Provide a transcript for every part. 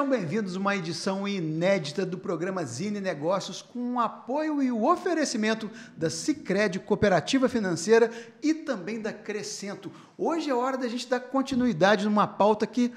Sejam bem-vindos a uma edição inédita do programa Zine Negócios com o apoio e o oferecimento da Sicredi Cooperativa Financeira e também da Crescento. Hoje é hora da gente dar continuidade numa pauta que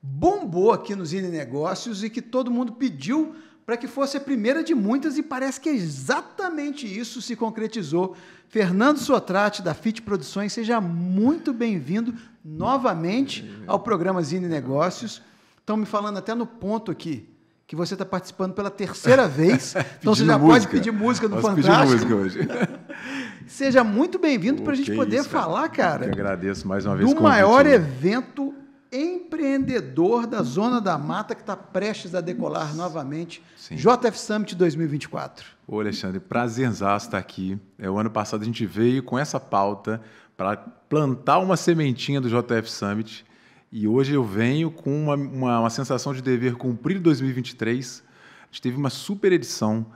bombou aqui no Zine Negócios e que todo mundo pediu para que fosse a primeira de muitas e parece que exatamente isso se concretizou. Fernando Sotrate, da FIT Produções, seja muito bem-vindo novamente ao programa Zine Negócios. Estão me falando até no ponto aqui que você está participando pela terceira vez. então você já música. pode pedir música no Posso Fantástico. Pedir música hoje. Seja muito bem-vindo para a gente poder isso, falar, cara. Eu agradeço mais uma vez. Do maior evento empreendedor da Zona da Mata que está prestes a decolar novamente. Sim. JF Summit 2024. Ô, Alexandre, prazerzaço estar aqui. É, o ano passado a gente veio com essa pauta para plantar uma sementinha do JF Summit e hoje eu venho com uma, uma, uma sensação de dever cumprido 2023. A gente teve uma super edição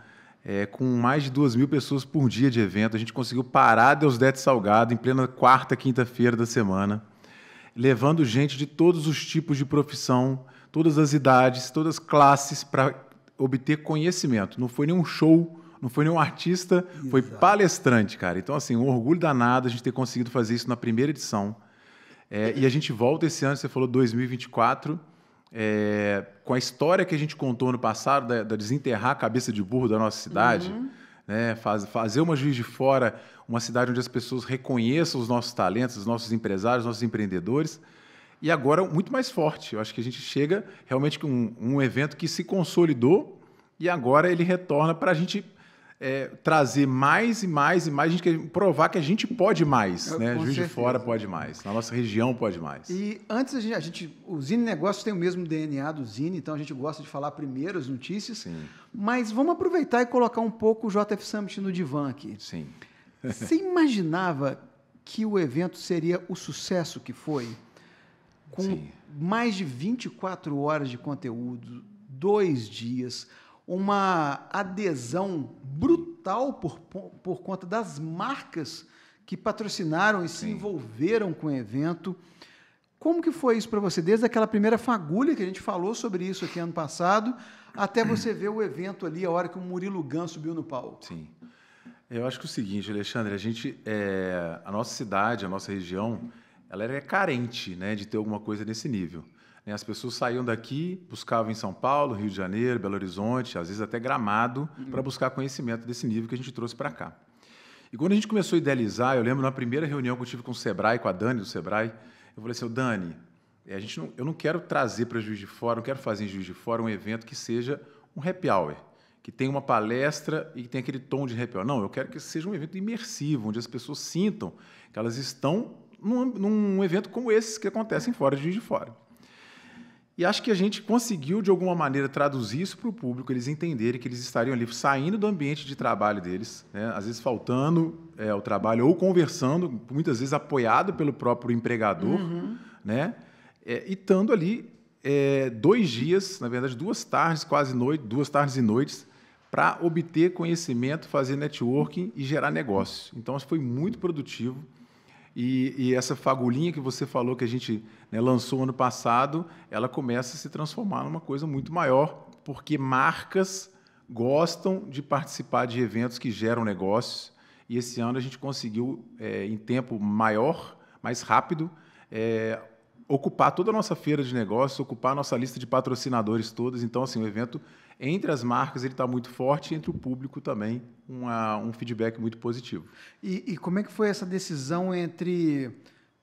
é, com mais de duas mil pessoas por dia de evento. A gente conseguiu parar Deus Dete Salgado em plena quarta, quinta-feira da semana, levando gente de todos os tipos de profissão, todas as idades, todas as classes para obter conhecimento. Não foi nenhum show, não foi nenhum artista, Exato. foi palestrante, cara. Então, assim, um orgulho danado a gente ter conseguido fazer isso na primeira edição. É, e a gente volta esse ano, você falou 2024, é, com a história que a gente contou no passado, da, da desenterrar a cabeça de burro da nossa cidade, uhum. né, faz, fazer uma Juiz de Fora uma cidade onde as pessoas reconheçam os nossos talentos, os nossos empresários, os nossos empreendedores. E agora muito mais forte. Eu acho que a gente chega realmente com um, um evento que se consolidou e agora ele retorna para a gente é, trazer mais e mais e mais, a gente quer provar que a gente pode mais, Eu, né? Juiz certeza. de Fora pode mais, na nossa região pode mais. E antes a gente, a gente, o Zine Negócios tem o mesmo DNA do Zine, então a gente gosta de falar primeiro as notícias. Sim. Mas vamos aproveitar e colocar um pouco o JF Summit no divã aqui. Sim. Você imaginava que o evento seria o sucesso que foi? Com Sim. mais de 24 horas de conteúdo, dois dias, uma adesão brutal por, por conta das marcas que patrocinaram e Sim. se envolveram com o evento. Como que foi isso para você? Desde aquela primeira fagulha que a gente falou sobre isso aqui ano passado, até você ver o evento ali, a hora que o Murilo Gun subiu no palco. Sim. Eu acho que é o seguinte, Alexandre, a gente, é, a nossa cidade, a nossa região, ela é carente né, de ter alguma coisa nesse nível. Né, as pessoas saíam daqui, buscavam em São Paulo, Rio de Janeiro, Belo Horizonte, às vezes até Gramado, uhum. para buscar conhecimento desse nível que a gente trouxe para cá. E quando a gente começou a idealizar, eu lembro na primeira reunião que eu tive com o Sebrae, com a Dani do Sebrae, eu falei assim, Dani, a gente não, eu não quero trazer para Juiz de Fora, não quero fazer em Juiz de Fora um evento que seja um happy hour, que tenha uma palestra e que tenha aquele tom de happy hour. Não, eu quero que seja um evento imersivo, onde as pessoas sintam que elas estão num, num evento como esse que acontecem fora de Juiz de Fora. E acho que a gente conseguiu, de alguma maneira, traduzir isso para o público, eles entenderem que eles estariam ali saindo do ambiente de trabalho deles, né? às vezes faltando é, ao trabalho ou conversando, muitas vezes apoiado pelo próprio empregador, uhum. né? É, e estando ali é, dois dias, na verdade, duas tardes, quase noite, duas tardes e noites, para obter conhecimento, fazer networking e gerar negócio. Então, foi muito produtivo. E, e, essa fagulhinha que você falou que a gente né, lançou ano passado, ela começa a se transformar numa coisa muito maior, porque marcas gostam de participar de eventos que geram negócios. E esse ano a gente conseguiu, é, em tempo maior, mais rápido, é, ocupar toda a nossa feira de negócios, ocupar a nossa lista de patrocinadores todas. Então, assim, o evento entre as marcas ele está muito forte, entre o público também uma, um feedback muito positivo. E, e, como é que foi essa decisão entre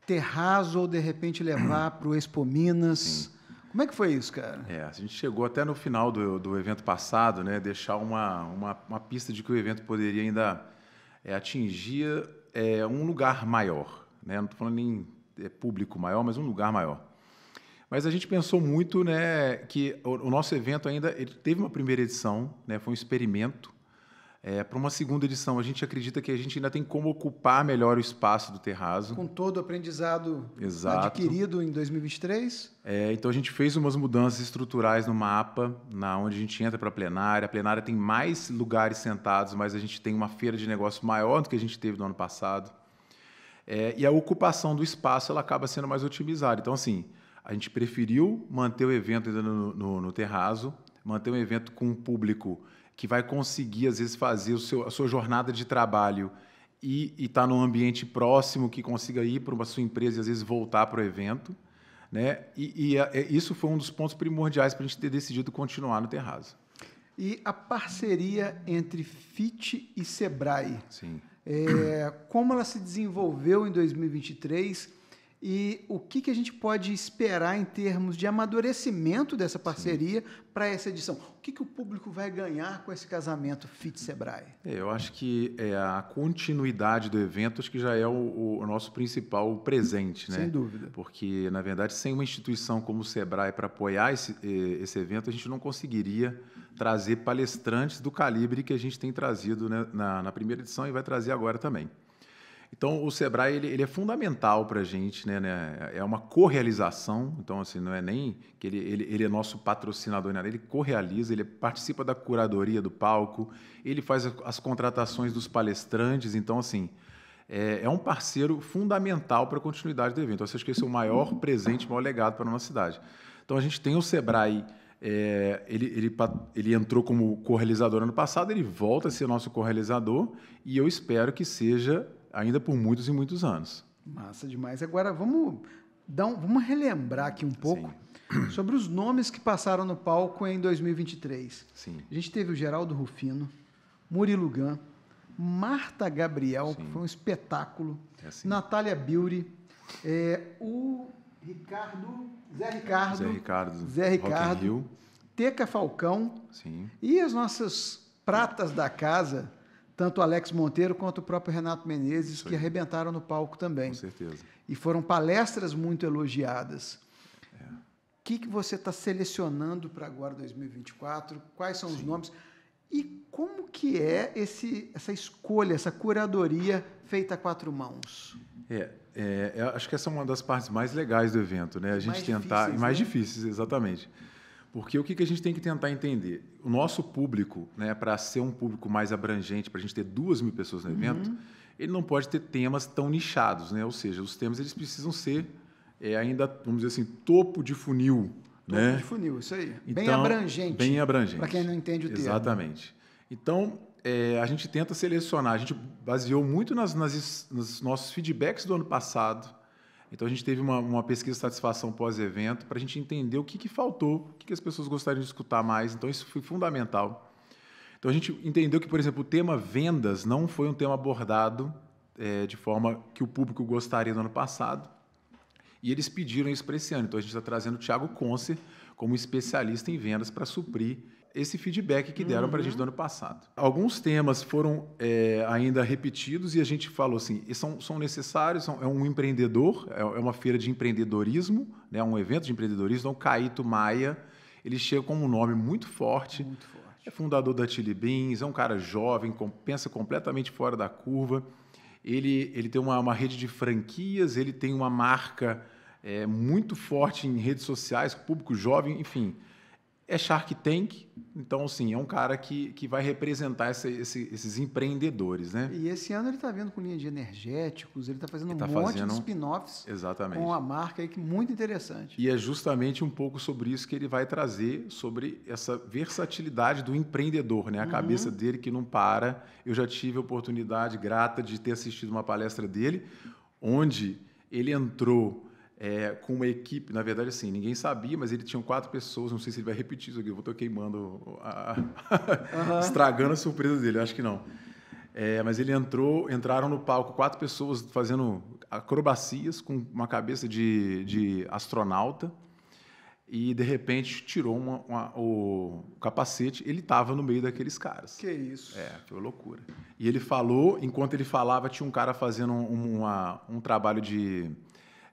Terrazo ou de repente levar para o Expo Minas? Sim. Como é que foi isso, cara? É, a gente chegou até no final do, do evento passado, né, deixar uma, uma, uma pista de que o evento poderia ainda é, atingir é, um lugar maior. Né? Não estou falando em é, público maior, mas um lugar maior. Mas a gente pensou muito né, que o, o nosso evento ainda teve uma primeira edição, né, foi um experimento. É, para uma segunda edição, a gente acredita que a gente ainda tem como ocupar melhor o espaço do terraço. Com todo o aprendizado Exato. adquirido em 2023? É, então a gente fez umas mudanças estruturais no mapa, na onde a gente entra para a plenária. A plenária tem mais lugares sentados, mas a gente tem uma feira de negócio maior do que a gente teve no ano passado. É, e a ocupação do espaço ela acaba sendo mais otimizada. Então, assim, a gente preferiu manter o evento ainda no, no, no terraço, manter um evento com um público que vai conseguir, às vezes, fazer o seu, a sua jornada de trabalho e estar tá num ambiente próximo, que consiga ir para uma sua empresa e, às vezes, voltar para o evento. Né? E, e a, é, isso foi um dos pontos primordiais para a gente ter decidido continuar no terraço. E a parceria entre FIT e Sebrae, Sim. É, como ela se desenvolveu em 2023 e o que, que a gente pode esperar em termos de amadurecimento dessa parceria para essa edição? O que, que o público vai ganhar com esse casamento FIT Sebrae? É, eu acho que é a continuidade do evento acho que já é o, o nosso principal presente, né? Sem dúvida. Porque, na verdade, sem uma instituição como o Sebrae para apoiar esse, esse evento, a gente não conseguiria trazer palestrantes do calibre que a gente tem trazido né, na, na primeira edição e vai trazer agora também. Então, o Sebrae ele, ele é fundamental para a gente, né, né, É uma correalização. Então, assim, não é nem que ele, ele, ele é nosso patrocinador, nada. Ele correaliza, ele participa da curadoria do palco, ele faz as contratações dos palestrantes. Então, assim, é, é um parceiro fundamental para a continuidade do evento. Então, acho que esse é o maior presente, o maior legado para a nossa cidade. Então, a gente tem o Sebrae é, ele, ele, ele entrou como correalizador ano passado, ele volta a ser nosso correalizador e eu espero que seja ainda por muitos e muitos anos. Massa demais. Agora vamos dar um, vamos relembrar aqui um pouco Sim. sobre os nomes que passaram no palco em 2023. Sim. A gente teve o Geraldo Rufino, Murilo Gun, Marta Gabriel, Sim. que foi um espetáculo, é assim. Natália Beauty, é, o Ricardo, Zé Ricardo, Zé Ricardo, Zé Ricardo Teca Falcão Sim. e as nossas pratas da casa, tanto Alex Monteiro quanto o próprio Renato Menezes, que arrebentaram no palco também. Com certeza. E foram palestras muito elogiadas. É. O que, que você está selecionando para agora 2024? Quais são Sim. os nomes? E como que é esse, essa escolha, essa curadoria feita a quatro mãos? É, é, acho que essa é uma das partes mais legais do evento, né? A gente mais tentar. Difíceis, mais né? difíceis, exatamente. Porque o que, que a gente tem que tentar entender? O nosso público, né, para ser um público mais abrangente, para a gente ter duas mil pessoas no evento, uhum. ele não pode ter temas tão nichados, né? Ou seja, os temas eles precisam ser é, ainda, vamos dizer assim, topo de funil. Topo né? de funil, isso aí. Então, bem abrangente. Bem abrangente. Para quem não entende o termo. Exatamente. Então, é, a gente tenta selecionar, a gente baseou muito nas, nas, nos nossos feedbacks do ano passado, então a gente teve uma, uma pesquisa de satisfação pós-evento para a gente entender o que, que faltou, o que, que as pessoas gostariam de escutar mais. Então isso foi fundamental. Então a gente entendeu que, por exemplo, o tema vendas não foi um tema abordado é, de forma que o público gostaria no ano passado. E eles pediram isso para esse ano. Então a gente está trazendo o Thiago Conce como especialista em vendas para suprir esse feedback que deram uhum. para a gente do ano passado. Alguns temas foram é, ainda repetidos e a gente falou assim, são, são necessários, são, é um empreendedor, é, é uma feira de empreendedorismo, né, um evento de empreendedorismo, então Caíto Maia, ele chega com um nome muito forte, muito forte. é fundador da Chili Beans, é um cara jovem, com, pensa completamente fora da curva, ele, ele tem uma, uma rede de franquias, ele tem uma marca é, muito forte em redes sociais, público jovem, enfim é Shark Tank, então, sim, é um cara que, que vai representar esse, esse, esses empreendedores, né? E esse ano ele está vindo com linha de energéticos, ele está fazendo ele um tá monte fazendo... de spin-offs com a marca aí, que muito interessante. E é justamente um pouco sobre isso que ele vai trazer, sobre essa versatilidade do empreendedor, né? A uhum. cabeça dele que não para. Eu já tive a oportunidade grata de ter assistido uma palestra dele, onde ele entrou é, com uma equipe, na verdade, assim, ninguém sabia, mas ele tinha quatro pessoas, não sei se ele vai repetir isso aqui, eu vou estar queimando, a, uhum. estragando a surpresa dele, acho que não. É, mas ele entrou, entraram no palco quatro pessoas fazendo acrobacias com uma cabeça de, de astronauta e de repente tirou uma, uma, o capacete, ele estava no meio daqueles caras. Que isso? É, foi loucura. E ele falou, enquanto ele falava, tinha um cara fazendo uma, um trabalho de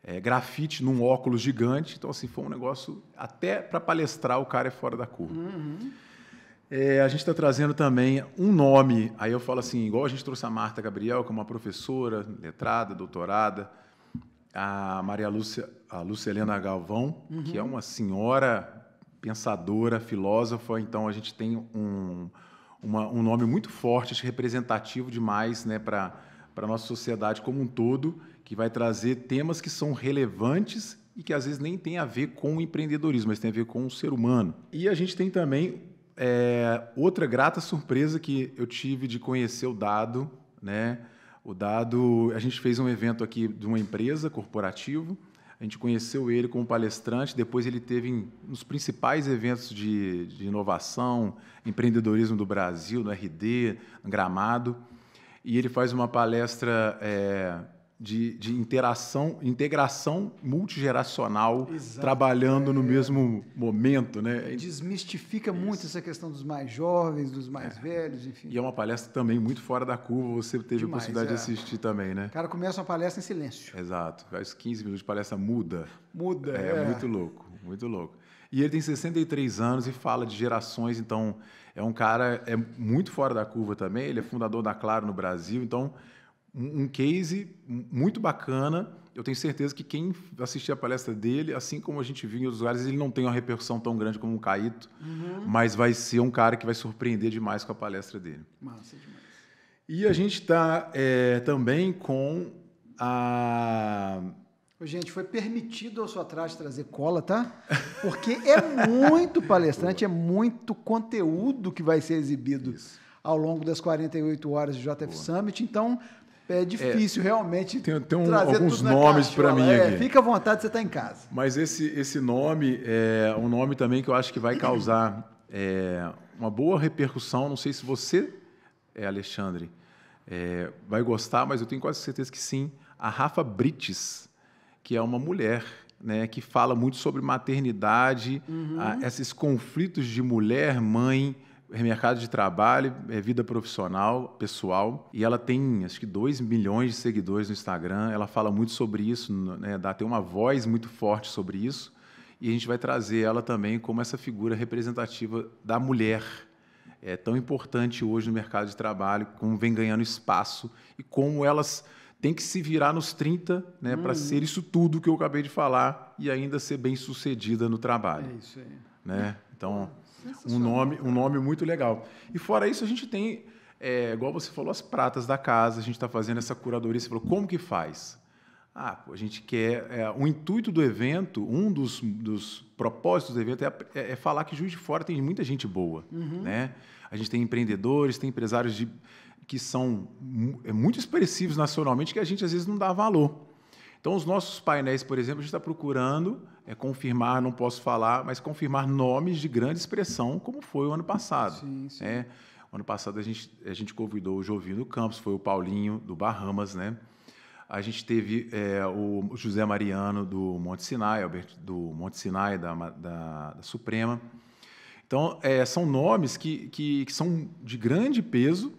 é, grafite num óculos gigante. Então, assim, foi um negócio. Até para palestrar, o cara é fora da curva. Uhum. É, a gente está trazendo também um nome. Aí eu falo assim, igual a gente trouxe a Marta Gabriel, que é uma professora, letrada, doutorada, a Maria Lúcia, a Lúcia Helena Galvão, uhum. que é uma senhora pensadora, filósofa. Então a gente tem um, uma, um nome muito forte, representativo demais né, para a nossa sociedade como um todo que vai trazer temas que são relevantes e que às vezes nem tem a ver com o empreendedorismo, mas tem a ver com o ser humano. E a gente tem também é, outra grata surpresa que eu tive de conhecer o Dado, né? O Dado, a gente fez um evento aqui de uma empresa corporativo, a gente conheceu ele como palestrante, depois ele teve nos principais eventos de, de inovação, empreendedorismo do Brasil, no RD, no Gramado, e ele faz uma palestra é, de, de interação, integração multigeracional, Exato. trabalhando é. no mesmo momento, né? Desmistifica Isso. muito essa questão dos mais jovens, dos mais é. velhos, enfim. E é uma palestra também muito fora da curva, você teve Demais, a possibilidade é. de assistir também, né? O cara começa uma palestra em silêncio. Exato, faz 15 minutos de palestra, muda. Muda, é. É muito louco, muito louco. E ele tem 63 anos e fala de gerações, então é um cara é muito fora da curva também, ele é fundador da Claro no Brasil, então um case muito bacana. Eu tenho certeza que quem assistir a palestra dele, assim como a gente viu em outros lugares, ele não tem uma repercussão tão grande como o Caíto, uhum. mas vai ser um cara que vai surpreender demais com a palestra dele. Massa demais. E a gente está é, também com a. Gente, foi permitido ao seu atrás trazer cola, tá? Porque é muito palestrante, é muito conteúdo que vai ser exibido Isso. ao longo das 48 horas do JF Boa. Summit. Então, é difícil é, realmente tem, tem um, alguns nomes para mim é, aqui. Fica à vontade, você está em casa. Mas esse, esse nome é um nome também que eu acho que vai causar é, uma boa repercussão. Não sei se você, é, Alexandre, é, vai gostar, mas eu tenho quase certeza que sim. A Rafa Brites, que é uma mulher né, que fala muito sobre maternidade, uhum. a, esses conflitos de mulher, mãe, mercado de trabalho, é vida profissional, pessoal. E ela tem, acho que 2 milhões de seguidores no Instagram. Ela fala muito sobre isso, né? Dá, tem uma voz muito forte sobre isso. E a gente vai trazer ela também como essa figura representativa da mulher. É tão importante hoje no mercado de trabalho, como vem ganhando espaço e como elas têm que se virar nos 30 né, hum. para ser isso tudo que eu acabei de falar e ainda ser bem sucedida no trabalho. É isso aí. Né? Então, um nome, um nome muito legal. E fora isso, a gente tem, é, igual você falou, as pratas da casa, a gente está fazendo essa curadoria. Você falou, como que faz? Ah, pô, a gente quer. É, o intuito do evento, um dos, dos propósitos do evento é, é, é, falar que Juiz de Fora tem muita gente boa. Uhum. Né? A gente tem empreendedores, tem empresários de, que são é, muito expressivos nacionalmente que a gente às vezes não dá valor. Então, os nossos painéis, por exemplo, a gente está procurando é, confirmar, não posso falar, mas confirmar nomes de grande expressão, como foi o ano passado. Sim, sim. É, o ano passado a gente, a gente convidou o Jovino Campos, foi o Paulinho do Bahamas, né? A gente teve é, o José Mariano do Monte Sinai, Alberto do Monte Sinai, da, da, da Suprema. Então, é, são nomes que, que, que, são de grande peso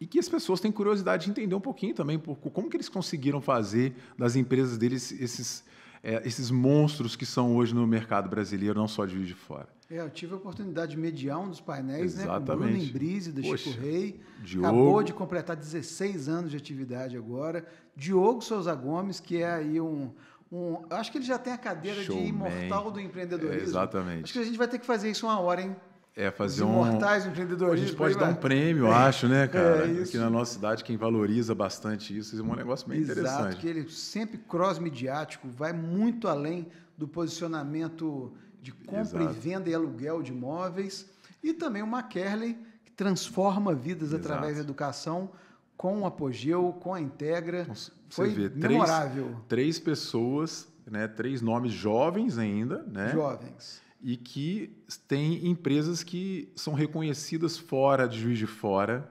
e que as pessoas têm curiosidade de entender um pouquinho também por, como que eles conseguiram fazer das empresas deles esses, é, esses monstros que são hoje no mercado brasileiro, não só de Juiz de Fora. É, eu tive a oportunidade de mediar um dos painéis, Exatamente. né? Com Bruno Embrise, da Poxa, Chico Rei. Diogo. Acabou de completar 16 anos de atividade agora. Diogo Souza Gomes, que é aí um, um, acho que ele já tem a cadeira Showman. de imortal do empreendedorismo. É, exatamente. Acho que a gente vai ter que fazer isso uma hora, hein? É, fazer Os imortais um. empreendedorismo. A gente pode dar um prêmio, eu acho, né, cara? É Aqui na nossa cidade, quem valoriza bastante isso, é um negócio bem Exato, interessante. Exato, que ele sempre cross-mediático, vai muito além do posicionamento de compra Exato. e venda e aluguel de imóveis. E também o McKerley, que transforma vidas Exato. através da educação com o Apogeu, com a Integra. Então, Foi vê, memorável. Três, três pessoas, né, três nomes jovens ainda, né? Jovens e que tem empresas que são reconhecidas fora de Juiz de Fora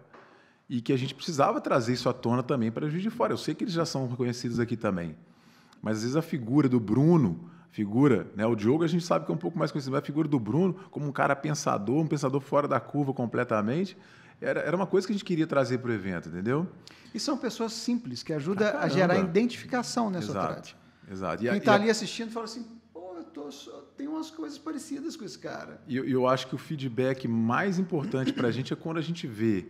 e que a gente precisava trazer isso à tona também para Juiz de Fora. Eu sei que eles já são reconhecidos aqui também, mas às vezes a figura do Bruno, figura, né, o Diogo a gente sabe que é um pouco mais conhecido, mas a figura do Bruno como um cara pensador, um pensador fora da curva completamente, era, era uma coisa que a gente queria trazer para o evento, entendeu? E são pessoas simples que ajudam ah, a gerar identificação nessa Exato. Exato. E Quem está ali assistindo fala assim, tô só, tem umas coisas parecidas com esse cara. E eu, eu acho que o feedback mais importante para a gente é quando a gente vê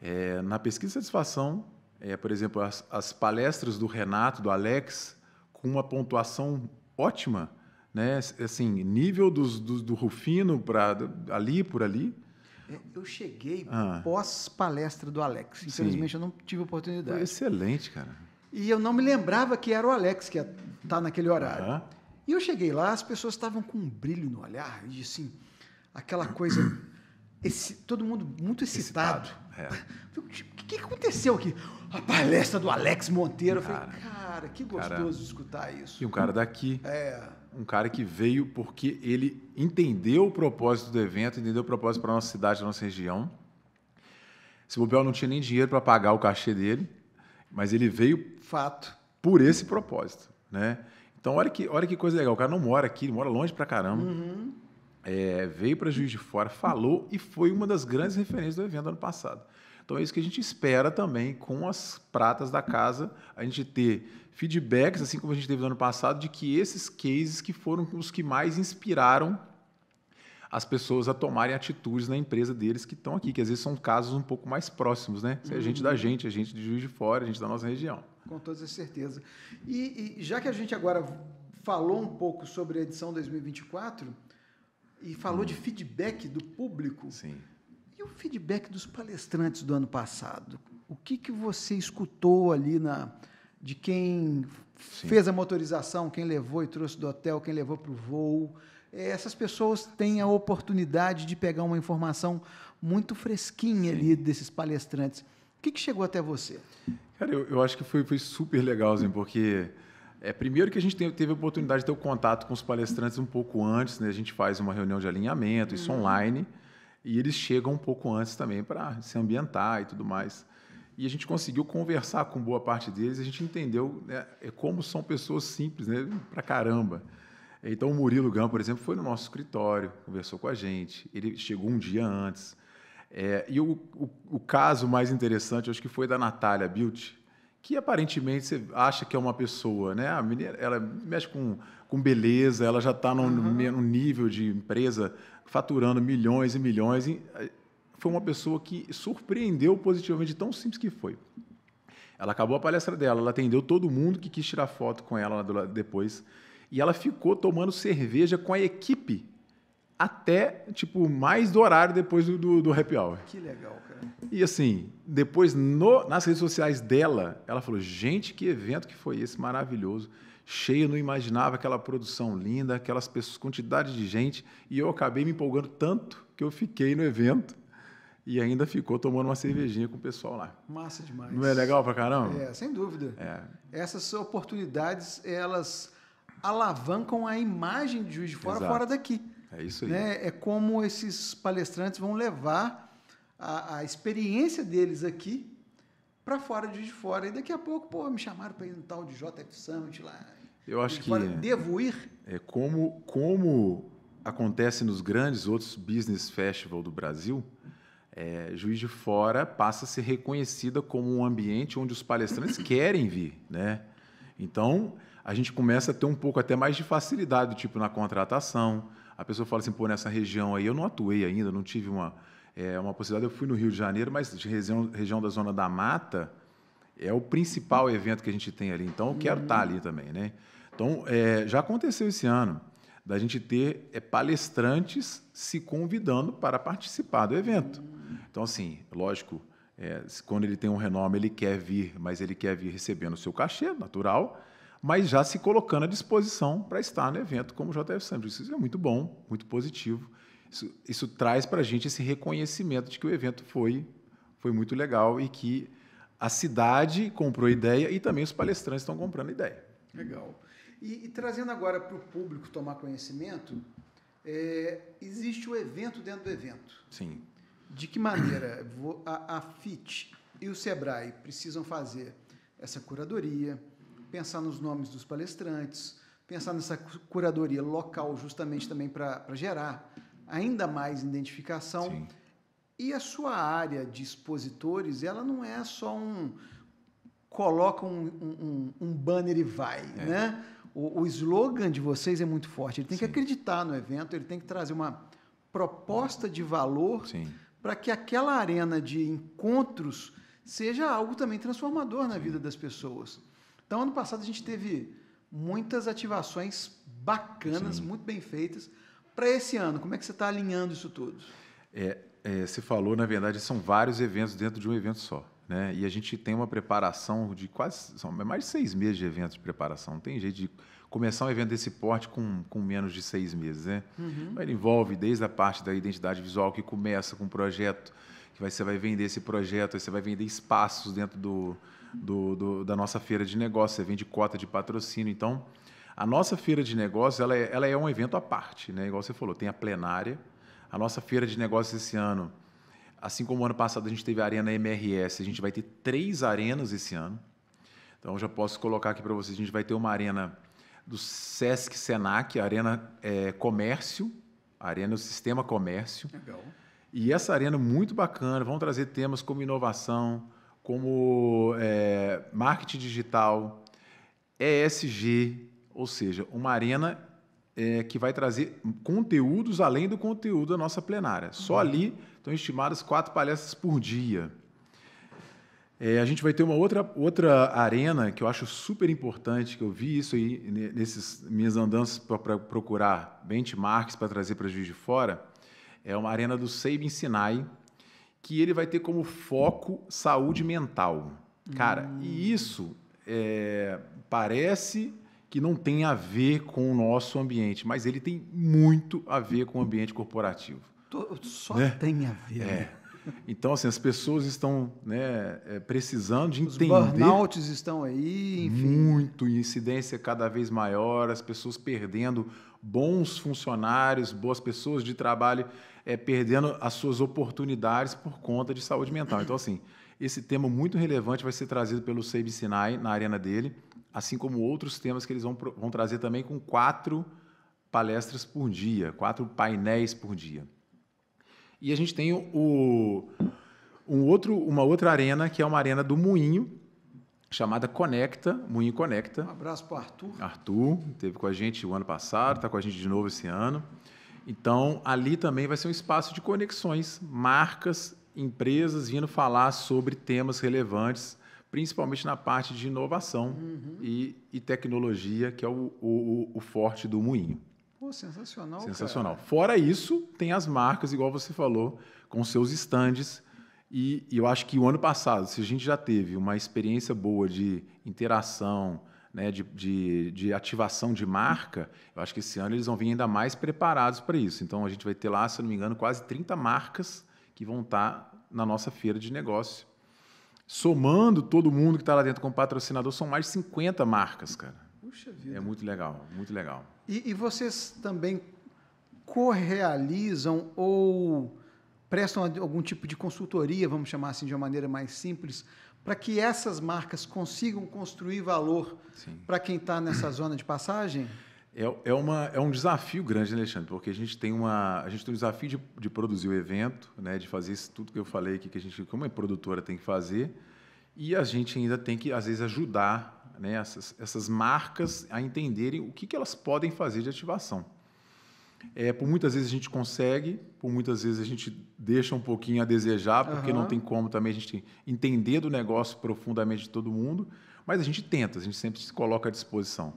é, na pesquisa de satisfação, é, por exemplo, as, as, palestras do Renato, do Alex, com uma pontuação ótima, né? Assim, nível dos, do, do Rufino para ali por ali. É, eu cheguei ah. pós palestra do Alex. Infelizmente Sim. eu não tive oportunidade. Foi excelente, cara. E eu não me lembrava que era o Alex que ia estar tá naquele horário. E eu cheguei lá, as pessoas estavam com um brilho no olhar, e assim, aquela coisa. Esse, todo mundo muito excitado. excitado é. O que, que, aconteceu aqui? A palestra do Alex Monteiro. Eu falei, cara, que gostoso cara, escutar isso. E um cara daqui. É. Um cara que veio porque ele entendeu o propósito do evento, entendeu o propósito para a nossa cidade, para a nossa região. Esse Bobel não tinha nem dinheiro para pagar o cachê dele, mas ele veio fato por esse propósito, né? Então, olha que, olha que coisa legal. O cara não mora aqui, ele mora longe pra caramba. Uhum. É, veio para Juiz de Fora, falou e foi uma das grandes referências do evento ano passado. Então, é isso que a gente espera também com as pratas da casa, a gente ter feedbacks, assim como a gente teve no ano passado, de que esses cases que foram os que mais inspiraram as pessoas a tomarem atitudes na empresa deles que estão aqui, que às vezes são casos um pouco mais próximos, né? Se é gente da uhum. gente, a gente de Juiz de Fora, a gente da nossa região. Com toda certeza. E, e, já que a gente agora falou um pouco sobre a edição 2024 e falou hum. de feedback do público, Sim. e o feedback dos palestrantes do ano passado? O que, que você escutou ali na de quem Sim. fez a motorização, quem levou e trouxe do hotel, quem levou para o voo? essas pessoas têm a oportunidade de pegar uma informação muito fresquinha Sim. ali desses palestrantes. O que, que, chegou até você? Cara, eu, eu acho que foi, foi super legal, assim, porque é, primeiro que a gente teve, a oportunidade de ter o um contato com os palestrantes um pouco antes, né? A gente faz uma reunião de alinhamento, isso uhum. online, e eles chegam um pouco antes também para se ambientar e tudo mais. E a gente conseguiu conversar com boa parte deles, a gente entendeu né, é como são pessoas simples, né? Pra caramba. Então, o Murilo Gam, por exemplo, foi no nosso escritório, conversou com a gente. Ele chegou um dia antes. É, e o, o, o, caso mais interessante, acho que foi da Natália Bilt, que aparentemente você acha que é uma pessoa, né? A menina, ela mexe com, com beleza, ela já está num, uhum. num nível de empresa faturando milhões e milhões. E eh, foi uma pessoa que surpreendeu positivamente, tão simples que foi. Ela acabou a palestra dela, ela atendeu todo mundo que quis tirar foto com ela depois. E ela ficou tomando cerveja com a equipe até, tipo, mais do horário depois do, do, do happy hour. Que legal, cara. E assim, depois no, nas redes sociais dela, ela falou: gente, que evento que foi esse maravilhoso. Cheio, não imaginava aquela produção linda, aquelas pessoas, quantidade de gente. E eu acabei me empolgando tanto que eu fiquei no evento e ainda ficou tomando uma cervejinha com o pessoal lá. Massa demais. Não é legal pra caramba? É, sem dúvida. É. Essas oportunidades, elas alavancam a imagem de Juiz de Fora Exato. fora daqui. É isso aí. Né? É como esses palestrantes vão levar a, a experiência deles aqui para fora de Juiz de Fora. E daqui a pouco, pô, me chamaram para ir no tal de JF Summit lá. Eu acho que fora. devo ir. É como como acontece nos grandes outros business festival do Brasil. É, Juiz de Fora passa a ser reconhecida como um ambiente onde os palestrantes querem vir, né? Então, a gente começa a ter um pouco até mais de facilidade, tipo na contratação. A pessoa fala assim, pô, nessa região aí eu não atuei ainda, não tive uma, é, uma possibilidade. Eu fui no Rio de Janeiro, mas região, região da Zona da Mata é o principal evento que a gente tem ali. Então, eu quero uhum. estar ali também, né? Então, é, já aconteceu esse ano da gente ter é, palestrantes se convidando para participar do evento. Uhum. Então, assim, lógico, é, quando ele tem um renome, ele quer vir, mas ele quer vir recebendo o seu cachê, natural mas já se colocando à disposição para estar no evento como o JF Summit. Isso é muito bom, muito positivo. Isso, isso traz para a gente esse reconhecimento de que o evento foi, foi muito legal e que a cidade comprou ideia e também os palestrantes estão comprando ideia. Legal. E, e trazendo agora para o público tomar conhecimento, é, existe o evento dentro do evento. Sim. De que maneira a, a FIT e o SEBRAE precisam fazer essa curadoria, pensar nos nomes dos palestrantes, pensar nessa curadoria local justamente também para gerar ainda mais identificação. Sim. E a sua área de expositores, ela não é só um coloca um, um, um banner e vai, é. né? O, o, slogan de vocês é muito forte. Ele tem Sim. que acreditar no evento, ele tem que trazer uma proposta de valor para que aquela arena de encontros seja algo também transformador na Sim. vida das pessoas. Então, ano passado a gente teve muitas ativações bacanas, Sim. muito bem feitas. Para esse ano, como é que você está alinhando isso tudo? É, é, você falou, na verdade, são vários eventos dentro de um evento só. Né? E a gente tem uma preparação de quase. São mais de seis meses de eventos de preparação. Não tem jeito de começar um evento desse porte com, com menos de seis meses. Né? Uhum. Ele envolve desde a parte da identidade visual, que começa com um projeto, que vai, você vai vender esse projeto, aí você vai vender espaços dentro do, do, do, da nossa feira de negócios, você vende cota de patrocínio. Então, a nossa feira de negócios ela é, ela é um evento à parte, né? igual você falou, tem a plenária. A nossa feira de negócios esse ano, assim como o ano passado a gente teve a Arena MRS, a gente vai ter três arenas esse ano. Então, já posso colocar aqui para vocês, a gente vai ter uma arena do Sesc Senac, a Arena é, Comércio, Arena do Sistema Comércio. Legal. E essa arena é muito bacana, vão trazer temas como inovação, como é, marketing digital, ESG, ou seja, uma arena é, que vai trazer conteúdos além do conteúdo da nossa plenária. Só uhum. ali estão estimadas quatro palestras por dia. É, a gente vai ter uma outra, outra arena que eu acho super importante, que eu vi isso aí nesses minhas andanças para procurar benchmarks para trazer para Juiz de Fora, é uma arena do Sabin Sinai, que ele vai ter como foco saúde mental. Cara, hum. e isso é, parece que não tem a ver com o nosso ambiente, mas ele tem muito a ver com o ambiente corporativo. Só né? tem a ver. É. Então, assim, as pessoas estão né, é, precisando de entender. Os burnouts estão aí, enfim. Muito, incidência cada vez maior, as pessoas perdendo bons funcionários, boas pessoas de trabalho, é, perdendo as suas oportunidades por conta de saúde mental. Então, assim, esse tema muito relevante vai ser trazido pelo Seib Sinai na arena dele assim como outros temas que eles vão, vão trazer também com quatro palestras por dia, quatro painéis por dia. E a gente tem o, um outro, uma outra arena, que é uma arena do Moinho, chamada Conecta, Moinho Conecta. Um abraço para o Arthur. Arthur, esteve com a gente o ano passado, está com a gente de novo esse ano. Então, ali também vai ser um espaço de conexões, marcas, empresas vindo falar sobre temas relevantes principalmente na parte de inovação uhum. e, e, tecnologia, que é o, o, o forte do Moinho. Pô, sensacional. Sensacional. Cara. Fora isso, tem as marcas, igual você falou, com seus estandes. E, e, eu acho que o ano passado, se a gente já teve uma experiência boa de interação, né, de, de, de ativação de marca, eu acho que esse ano eles vão vir ainda mais preparados para isso. Então a gente vai ter lá, se não me engano, quase 30 marcas que vão estar na nossa feira de negócio somando todo mundo que está lá dentro como patrocinador, são mais de 50 marcas, cara. Puxa vida. É muito legal, muito legal. E, e vocês também correalizam ou prestam algum tipo de consultoria, vamos chamar assim de uma maneira mais simples, para que essas marcas consigam construir valor para quem está nessa zona de passagem? É, é, uma, é um desafio grande, Alexandre, porque a gente tem uma a gente tem um desafio de, de produzir o evento, né, de fazer isso tudo que eu falei aqui que a gente como é produtora tem que fazer e a gente ainda tem que às vezes ajudar né, essas, essas marcas a entenderem o que, que elas podem fazer de ativação. É, por muitas vezes a gente consegue, por muitas vezes a gente deixa um pouquinho a desejar, porque uhum. não tem como também a gente entender do negócio profundamente de todo mundo, mas a gente tenta, a gente sempre se coloca à disposição.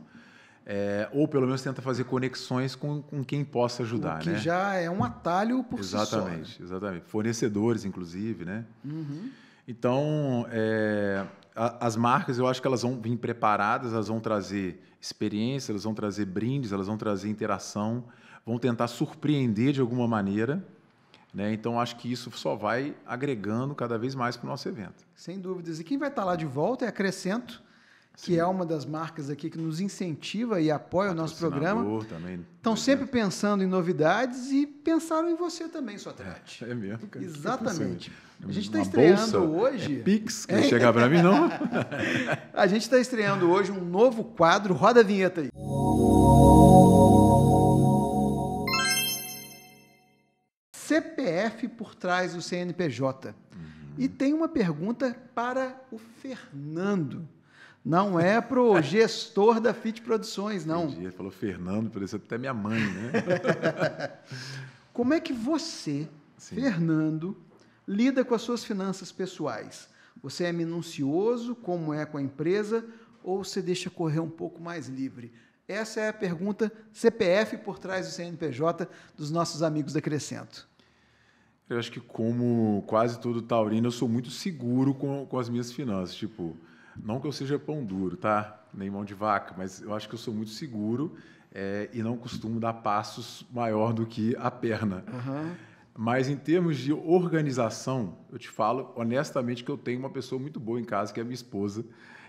É, ou pelo menos tenta fazer conexões com, com quem possa ajudar. O que né? já é um atalho por exatamente, si só. Exatamente, Fornecedores, inclusive, né? Uhum. Então, é, as marcas, eu acho que elas vão vir preparadas, elas vão trazer experiência, elas vão trazer brindes, elas vão trazer interação, vão tentar surpreender de alguma maneira. Né? Então, acho que isso só vai agregando cada vez mais para o nosso evento. Sem dúvidas. E quem vai estar lá de volta é Acrescento, que Sim. é uma das marcas aqui que nos incentiva e apoia o nosso programa. Também, Estão sempre pensando em novidades e pensaram em você também, Sotrate. É, é mesmo, cara. Exatamente. A gente está estreando hoje. É Pix, quer chegar para mim, não? a gente está estreando hoje um novo quadro. Roda a vinheta aí. CPF por trás do CNPJ. Uhum. E tem uma pergunta para o Fernando. Não é pro gestor da FIT Produções, não. Entendi. Ele falou Fernando, pareceu até minha mãe, né? Como é que você, Sim. Fernando, lida com as suas finanças pessoais? Você é minucioso, como é com a empresa, ou você deixa correr um pouco mais livre? Essa é a pergunta CPF por trás do CNPJ dos nossos amigos da Crescento. Eu acho que, como quase todo taurino, eu sou muito seguro com, com as minhas finanças. Tipo, Não que eu seja pão duro, tá? Nem mão de vaca, mas eu acho que eu sou muito seguro é, e não costumo dar passos maior do que a perna. Uhum. Mas em termos de organização, eu te falo honestamente que eu tenho uma pessoa muito boa em casa, que é a minha esposa,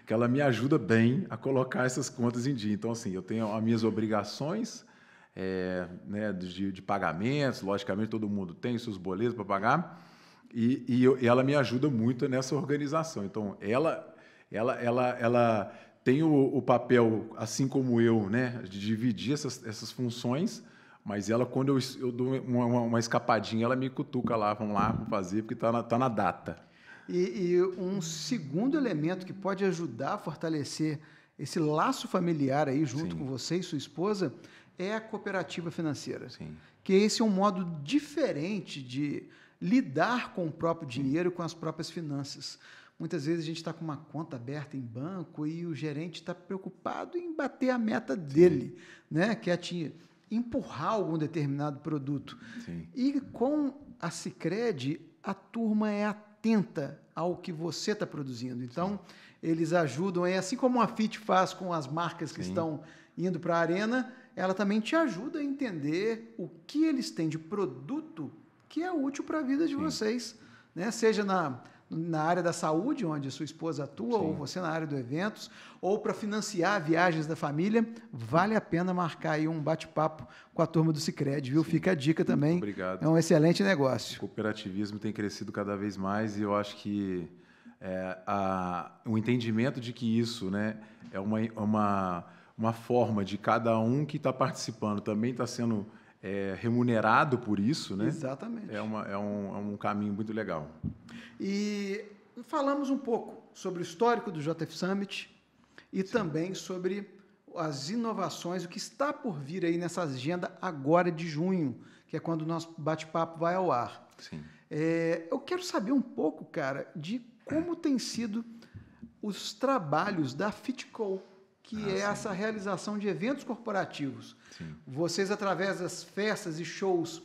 que ela me ajuda bem a colocar essas contas em dia. Então, assim, eu tenho as minhas obrigações é, né, de, de, pagamentos, logicamente todo mundo tem seus boletos para pagar, e, e, eu, e, ela me ajuda muito nessa organização. Então, ela, ela, ela, ela tem o, o papel, assim como eu, né, de dividir essas, essas funções, mas ela, quando eu, eu dou uma, uma, escapadinha, ela me cutuca lá, vamos lá, vamos fazer, porque está na, tá na data. E, e, um segundo elemento que pode ajudar a fortalecer esse laço familiar aí, junto Sim. com você e sua esposa, é a cooperativa financeira. Sim. Que esse é um modo diferente de lidar com o próprio dinheiro, com as próprias finanças. Muitas vezes a gente está com uma conta aberta em banco e o gerente está preocupado em bater a meta dele, né? que é te empurrar algum determinado produto. Sim. E com a Cicred, a turma é atenta ao que você está produzindo. Então, Sim. eles ajudam, assim como a FIT faz com as marcas que estão indo para a arena, ela também te ajuda a entender o que eles têm de produto que é útil para a vida de vocês. Né? Seja na na área da saúde, onde sua esposa atua, Sim. ou você na área do eventos, ou para financiar viagens da família, vale a pena marcar aí um bate-papo com a turma do Cicred, viu? Sim. Fica a dica também. Obrigado. É um excelente negócio. O cooperativismo tem crescido cada vez mais e eu acho que é, a, o entendimento de que isso né, é uma, uma, uma forma de cada um que está participando também está sendo é, remunerado por isso, né? Exatamente. É, uma, é, um, é um caminho muito legal. E falamos um pouco sobre o histórico do JF Summit e Sim. também sobre as inovações, o que está por vir aí nessa agenda agora de junho, que é quando o nosso bate-papo vai ao ar. Sim. É, eu quero saber um pouco, cara, de como tem sido os trabalhos da Fitco, que ah, é sim. essa realização de eventos corporativos. Sim. Vocês, através das festas e shows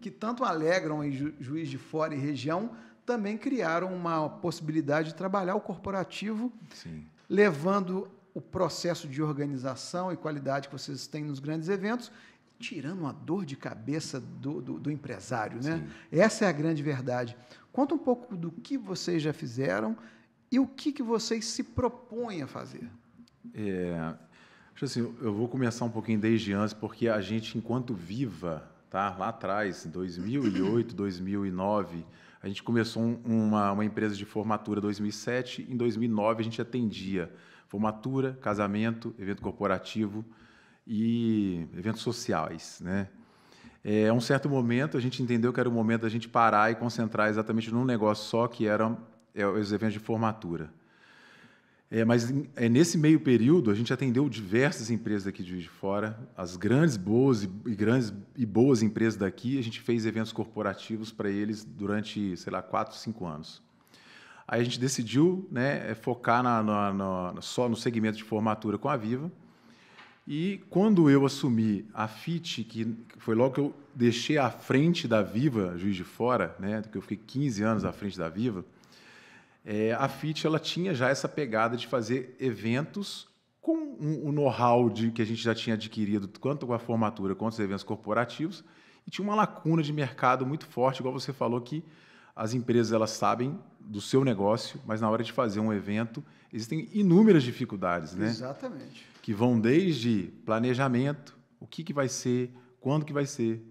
que tanto alegram em Ju Juiz de Fora e região, também criaram uma possibilidade de trabalhar o corporativo, Sim. levando o processo de organização e qualidade que vocês têm nos grandes eventos, tirando uma dor de cabeça do, do, do empresário. Né? Essa é a grande verdade. Conta um pouco do que vocês já fizeram e o que, que vocês se propõem a fazer. É, assim, eu vou começar um pouquinho desde antes, porque a gente, enquanto viva, tá, lá atrás, em 2008, 2009 a gente começou uma, uma empresa de formatura em 2007. Em 2009, a gente atendia formatura, casamento, evento corporativo e eventos sociais. Né? É, um certo momento, a gente entendeu que era o momento da gente parar e concentrar exatamente num negócio só, que eram é, os eventos de formatura. É, mas é, nesse meio período, a gente atendeu diversas empresas aqui de Juiz de Fora, as grandes, boas e, e, grandes e boas empresas daqui. A gente fez eventos corporativos para eles durante, sei lá, quatro, cinco anos. Aí a gente decidiu né, é, focar na, na, na, só no segmento de formatura com a Viva. E quando eu assumi a FIT, que foi logo que eu deixei à frente da Viva, Juiz de Fora, né, que eu fiquei 15 anos à frente da Viva, é, a FIT ela tinha já essa pegada de fazer eventos com o um, um know-how que a gente já tinha adquirido, tanto com a formatura quanto os eventos corporativos, e tinha uma lacuna de mercado muito forte, igual você falou que as empresas elas sabem do seu negócio, mas na hora de fazer um evento existem inúmeras dificuldades, né? Exatamente. Que vão desde planejamento, o que, que vai ser, quando que vai ser,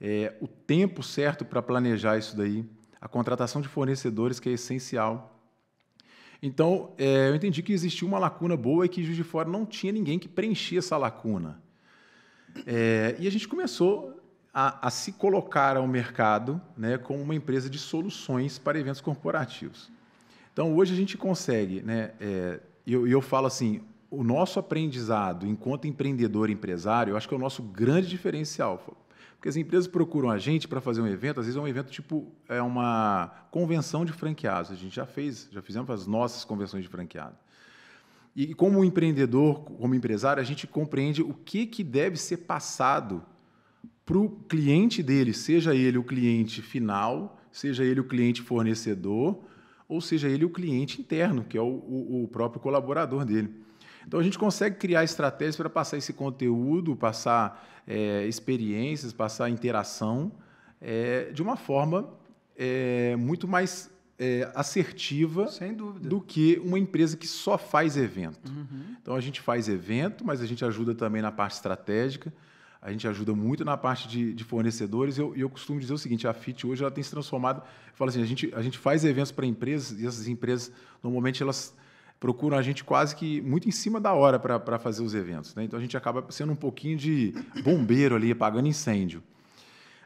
é, o tempo certo para planejar isso daí, a contratação de fornecedores que é essencial. Então, é, eu entendi que existia uma lacuna boa e que Juiz de Fora não tinha ninguém que preenchia essa lacuna. É, e a gente começou a, a, se colocar ao mercado né, como uma empresa de soluções para eventos corporativos. Então, hoje a gente consegue, né, é, e eu, eu falo assim, o nosso aprendizado enquanto empreendedor empresário, eu acho que é o nosso grande diferencial. Porque as empresas procuram a gente para fazer um evento, às vezes é um evento tipo é uma convenção de franqueados. A gente já fez, já fizemos as nossas convenções de franqueado. E como empreendedor, como empresário, a gente compreende o que, que deve ser passado para o cliente dele, seja ele o cliente final, seja ele o cliente fornecedor, ou seja ele o cliente interno, que é o, o, o próprio colaborador dele. Então a gente consegue criar estratégias para passar esse conteúdo, passar é, experiências, passar interação é, de uma forma é, muito mais é, assertiva do que uma empresa que só faz evento. Uhum. Então a gente faz evento, mas a gente ajuda também na parte estratégica. A gente ajuda muito na parte de, de fornecedores. E eu, eu, costumo dizer o seguinte: a FIT hoje ela tem se transformado. Fala assim, a gente, a gente faz eventos para empresas e essas empresas normalmente elas procuram a gente quase que muito em cima da hora para fazer os eventos. Né? Então a gente acaba sendo um pouquinho de bombeiro ali, apagando incêndio.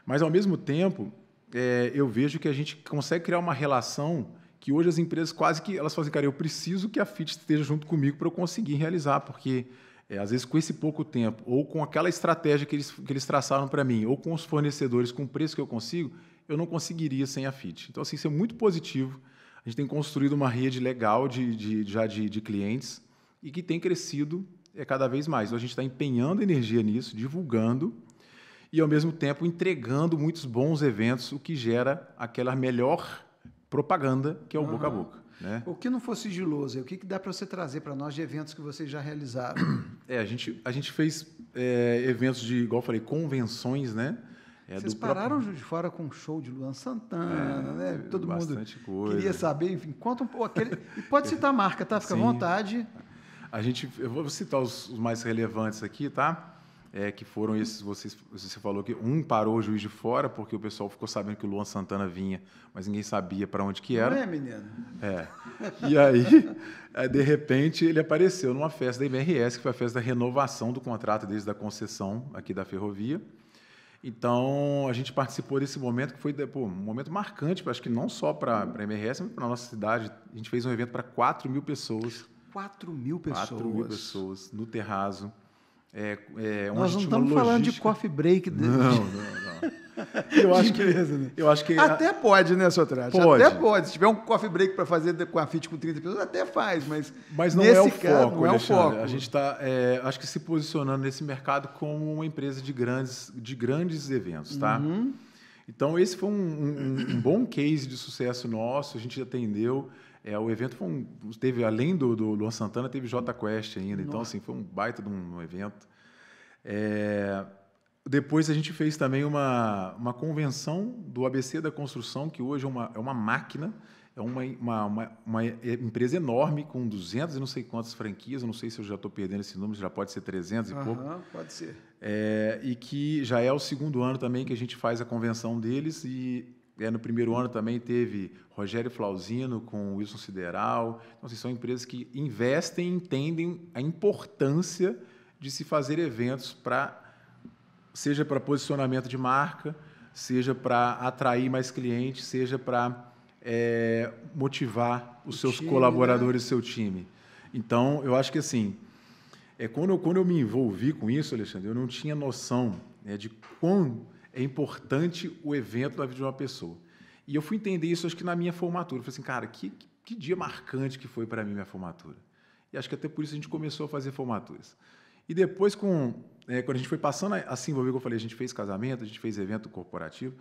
Mas ao mesmo tempo, é, eu vejo que a gente consegue criar uma relação que hoje as empresas quase que elas fazem, cara, eu preciso que a FIT esteja junto comigo para eu conseguir realizar, porque é, às vezes com esse pouco tempo, ou com aquela estratégia que eles, que eles traçaram para mim, ou com os fornecedores, com o preço que eu consigo, eu não conseguiria sem a FIT. Então, assim, isso é muito positivo. A gente tem construído uma rede legal de, de já de, de clientes e que tem crescido é, cada vez mais. Então, a gente está empenhando energia nisso, divulgando e, ao mesmo tempo, entregando muitos bons eventos, o que gera aquela melhor propaganda, que é o uhum. boca a boca. Né? O que não for sigiloso, o que, que dá para você trazer para nós de eventos que vocês já realizaram? É, a gente, a gente fez é, eventos de, igual eu falei, convenções, né? É Vocês pararam próprio... de fora com um show de Luan Santana, é, né? Todo mundo coisa. queria saber, enfim, conta um pouco aquele. E pode citar a marca, tá? Fica Sim. à vontade. A gente, eu vou citar os, os mais relevantes aqui, tá? é, que foram esses, vocês, você falou que um parou o juiz de fora, porque o pessoal ficou sabendo que o Luan Santana vinha, mas ninguém sabia para onde que era. Não é, menino? É. E aí, de repente, ele apareceu numa festa da IBRS, que foi a festa da renovação do contrato desde a concessão aqui da ferrovia. Então, a gente participou desse momento, que foi pô, um momento marcante, acho que não só para a IBRS, mas para a nossa cidade. A gente fez um evento para 4 mil pessoas. 4 mil pessoas? 4 mil pessoas, no terraço. É, é, Nós não estamos falando de coffee break. Não, não, não. Eu acho que, né? eu acho que até pode, né, Sotrate? Pode. Até pode. Se tiver um coffee break para fazer com a FIT com 30 pessoas, até faz, mas mas não é o caso, foco, não é o foco. A gente está, é, acho que se posicionando nesse mercado como uma empresa de grandes, de grandes eventos, tá? Uhum. Então esse foi um, um, um bom case de sucesso nosso. A gente atendeu. É, o evento foi um, teve, além do, do Luan Santana, teve J Quest ainda. Então, Nossa. Então, assim, foi um baita de um evento. É, depois a gente fez também uma, uma convenção do ABC da construção, que hoje é uma, é uma máquina, é uma, uma, uma, uma empresa enorme, com 200 e não sei quantas franquias, eu não sei se eu já estou perdendo esse número, já pode ser 300 uhum, e pouco. Pode ser. É, e que já é o segundo ano também que a gente faz a convenção deles, e é, no primeiro ano também teve Rogério Flauzino com Wilson Sideral. Então, assim, são empresas que investem e entendem a importância de se fazer eventos para seja para posicionamento de marca, seja para atrair mais clientes, seja para é, motivar os o seus time, colaboradores, né? seu time. Então, eu acho que assim, é quando eu, quando eu me envolvi com isso, Alexandre, eu não tinha noção né, de quão é importante o evento na vida de uma pessoa. E eu fui entender isso, acho que na minha formatura. Eu falei assim, cara, que, que dia marcante que foi para mim minha formatura. E acho que até por isso a gente começou a fazer formaturas. E depois, com, é, quando a gente foi passando a, se envolver, eu falei, a gente fez casamento, a gente fez evento corporativo.